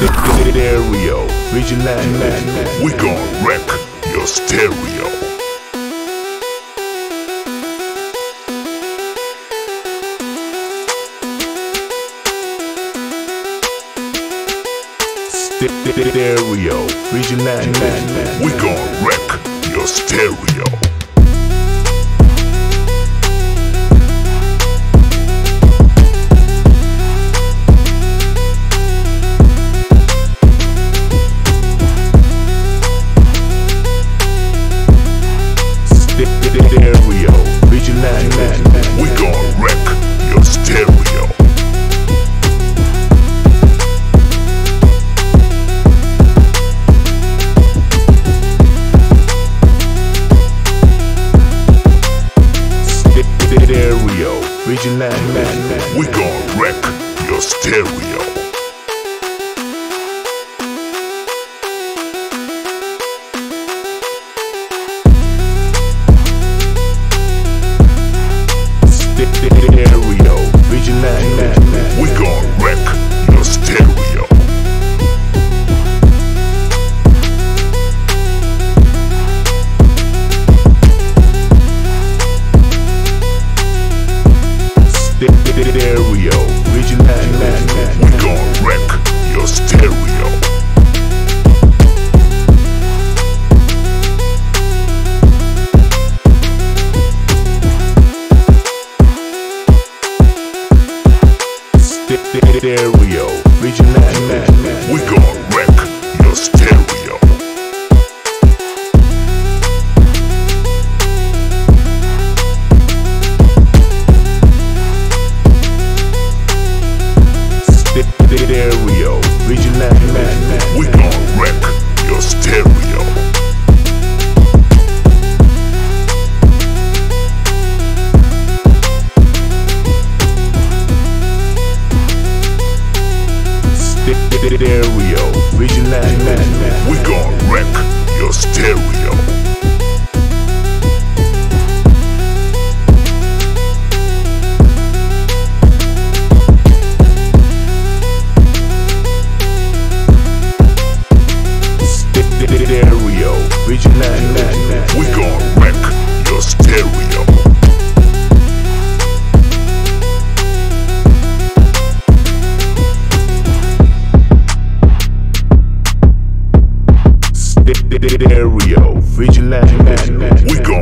Stereo, Vigilante. We gon' wreck your stereo. Stereo, Vigilante. We gon' wreck your stereo. Vigilante. We gon' wreck your. Stereo, Stereo, Vigilante. We gon' Stereo, Vigilante. We gon'. vigilante. We go.